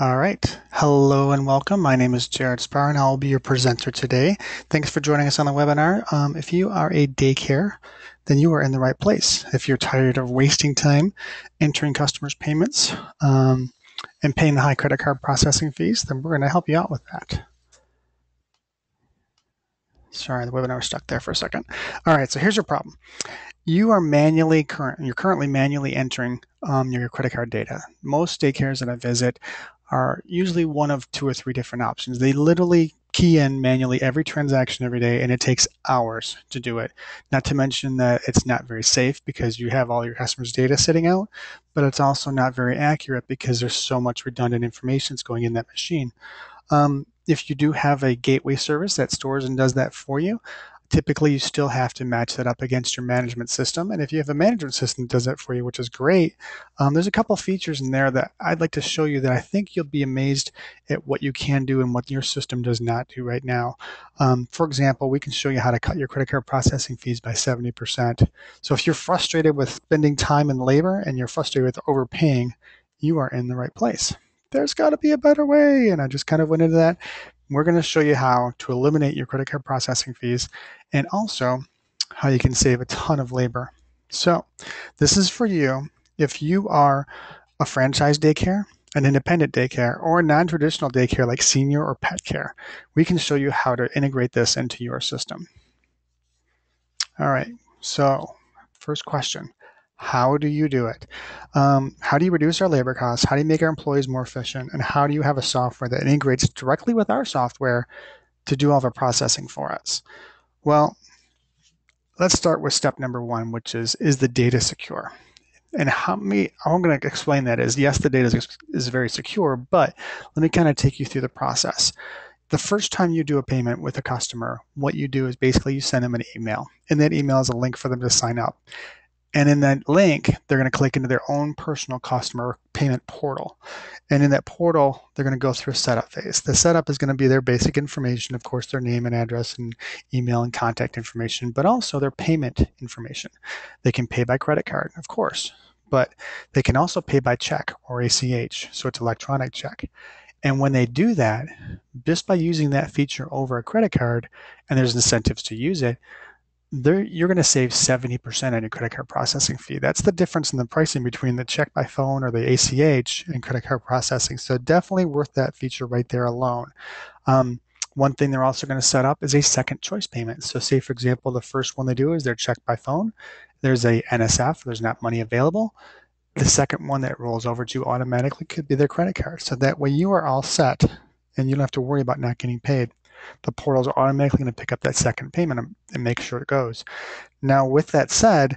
All right. Hello and welcome. My name is Jared Sparr and I'll be your presenter today. Thanks for joining us on the webinar. Um, if you are a daycare, then you are in the right place. If you're tired of wasting time entering customers' payments um, and paying the high credit card processing fees, then we're going to help you out with that. Sorry, the webinar was stuck there for a second. All right, so here's your problem. You are manually current. You're currently manually entering um, your credit card data. Most daycares that I visit are usually one of two or three different options. They literally key in manually every transaction every day, and it takes hours to do it. Not to mention that it's not very safe because you have all your customers' data sitting out, but it's also not very accurate because there's so much redundant information that's going in that machine. Um, if you do have a gateway service that stores and does that for you, typically you still have to match that up against your management system. And if you have a management system that does that for you, which is great, um, there's a couple features in there that I'd like to show you that I think you'll be amazed at what you can do and what your system does not do right now. Um, for example, we can show you how to cut your credit card processing fees by 70%. So if you're frustrated with spending time and labor and you're frustrated with overpaying, you are in the right place there's got to be a better way. And I just kind of went into that we're going to show you how to eliminate your credit card processing fees and also how you can save a ton of labor. So this is for you if you are a franchise daycare, an independent daycare, or a non-traditional daycare like senior or pet care. We can show you how to integrate this into your system. All right, so first question. How do you do it? Um, how do you reduce our labor costs? How do you make our employees more efficient? And how do you have a software that integrates directly with our software to do all of our processing for us? Well, let's start with step number one, which is is the data secure? And how me I'm going to explain that is yes, the data is, is very secure, but let me kind of take you through the process. The first time you do a payment with a customer, what you do is basically you send them an email, and that email is a link for them to sign up. And in that link, they're going to click into their own personal customer payment portal. And in that portal, they're going to go through a setup phase. The setup is going to be their basic information, of course, their name and address and email and contact information, but also their payment information. They can pay by credit card, of course, but they can also pay by check or ACH, so it's electronic check. And when they do that, just by using that feature over a credit card, and there's incentives to use it, there you're going to save 70% on your credit card processing fee. That's the difference in the pricing between the check by phone or the ACH and credit card processing. So definitely worth that feature right there alone. Um, one thing they're also going to set up is a second choice payment. So say, for example, the first one they do is their check by phone. There's a NSF, there's not money available. The second one that rolls over to automatically could be their credit card. So that way you are all set and you don't have to worry about not getting paid the portals are automatically going to pick up that second payment and make sure it goes. Now, with that said,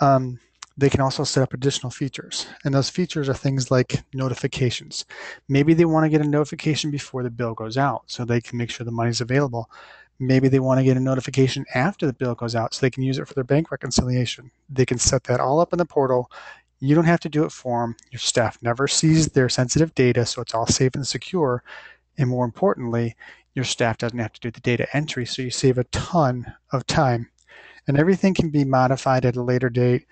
um, they can also set up additional features. And those features are things like notifications. Maybe they want to get a notification before the bill goes out so they can make sure the money's available. Maybe they want to get a notification after the bill goes out so they can use it for their bank reconciliation. They can set that all up in the portal. You don't have to do it for them. Your staff never sees their sensitive data, so it's all safe and secure. And more importantly, your staff doesn't have to do the data entry, so you save a ton of time. And everything can be modified at a later date.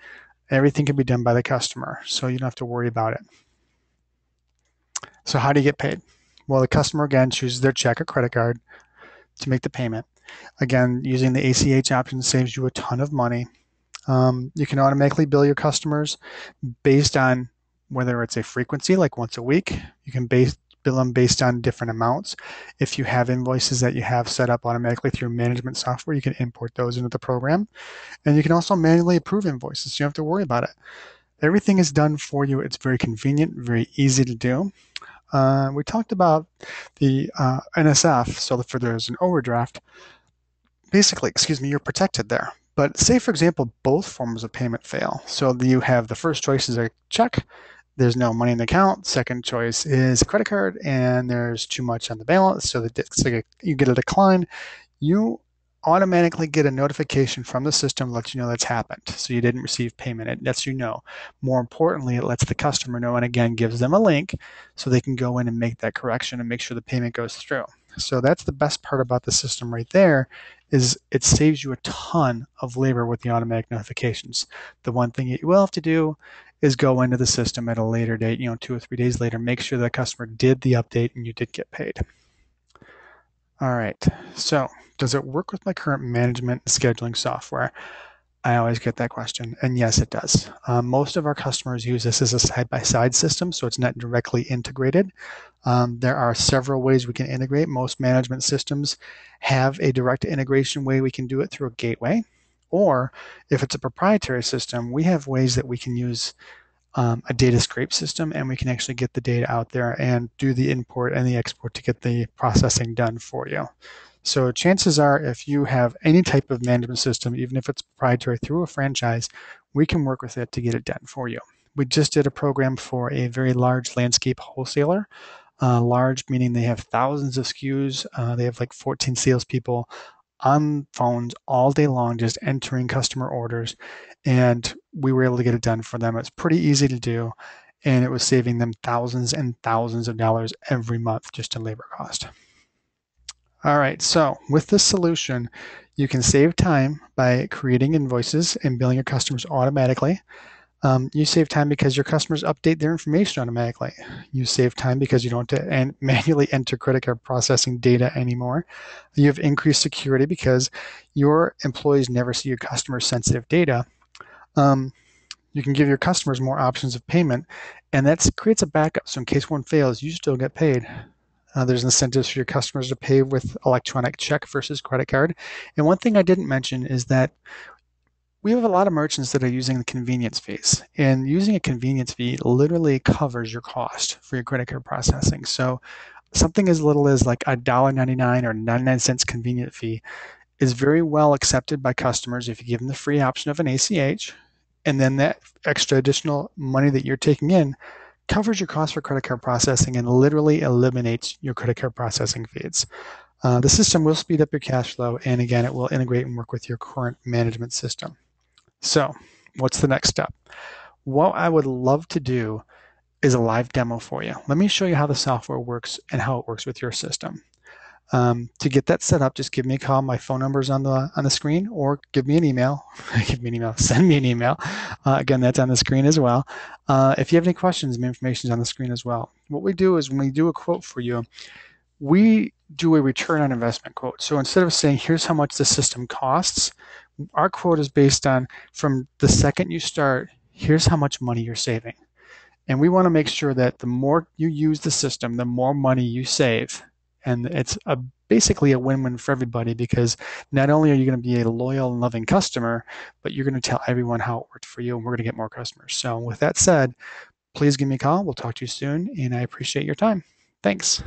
Everything can be done by the customer, so you don't have to worry about it. So how do you get paid? Well, the customer again chooses their check or credit card to make the payment. Again, using the ACH option saves you a ton of money. Um, you can automatically bill your customers based on whether it's a frequency, like once a week. You can base bill them based on different amounts. If you have invoices that you have set up automatically through management software, you can import those into the program. And you can also manually approve invoices, so you don't have to worry about it. Everything is done for you. It's very convenient, very easy to do. Uh, we talked about the uh, NSF, so for there's an overdraft. Basically, excuse me, you're protected there. But say, for example, both forms of payment fail. So you have the first choice is a check, there's no money in the account. Second choice is a credit card, and there's too much on the balance, so that you get a decline. You automatically get a notification from the system to let you know that's happened. So you didn't receive payment. It lets you know. More importantly, it lets the customer know and again gives them a link so they can go in and make that correction and make sure the payment goes through. So that's the best part about the system right there is it saves you a ton of labor with the automatic notifications. The one thing you will have to do is go into the system at a later date, you know, two or three days later, make sure the customer did the update and you did get paid. All right, so does it work with my current management scheduling software? I always get that question, and yes, it does. Um, most of our customers use this as a side-by-side system, so it's not directly integrated. Um, there are several ways we can integrate. Most management systems have a direct integration way we can do it through a gateway, or if it's a proprietary system, we have ways that we can use um, a data scrape system and we can actually get the data out there and do the import and the export to get the processing done for you. So chances are if you have any type of management system, even if it's proprietary through a franchise, we can work with it to get it done for you. We just did a program for a very large landscape wholesaler. Uh, large meaning they have thousands of SKUs. Uh, they have like 14 salespeople on phones all day long, just entering customer orders. And we were able to get it done for them. It's pretty easy to do. And it was saving them thousands and thousands of dollars every month just in labor cost. All right, so with this solution, you can save time by creating invoices and billing your customers automatically. Um, you save time because your customers update their information automatically. You save time because you don't have to manually enter credit card processing data anymore. You have increased security because your employees never see your customer sensitive data. Um, you can give your customers more options of payment, and that creates a backup. So in case one fails, you still get paid. Uh, there's incentives for your customers to pay with electronic check versus credit card. And one thing I didn't mention is that we have a lot of merchants that are using the convenience fees. And using a convenience fee literally covers your cost for your credit card processing. So something as little as like a $1.99 or 99 cents convenient fee is very well accepted by customers if you give them the free option of an ACH. And then that extra additional money that you're taking in covers your cost for credit card processing and literally eliminates your credit card processing fees. Uh, the system will speed up your cash flow, and again, it will integrate and work with your current management system. So, what's the next step? What I would love to do is a live demo for you. Let me show you how the software works and how it works with your system. Um, to get that set up, just give me a call. My phone number is on the on the screen, or give me an email. give me an email. Send me an email. Uh, again, that's on the screen as well. Uh, if you have any questions, my information is on the screen as well. What we do is when we do a quote for you, we do a return on investment quote. So instead of saying here's how much the system costs, our quote is based on from the second you start, here's how much money you're saving. And we want to make sure that the more you use the system, the more money you save and it's a, basically a win-win for everybody because not only are you going to be a loyal and loving customer, but you're going to tell everyone how it worked for you, and we're going to get more customers. So with that said, please give me a call. We'll talk to you soon, and I appreciate your time. Thanks.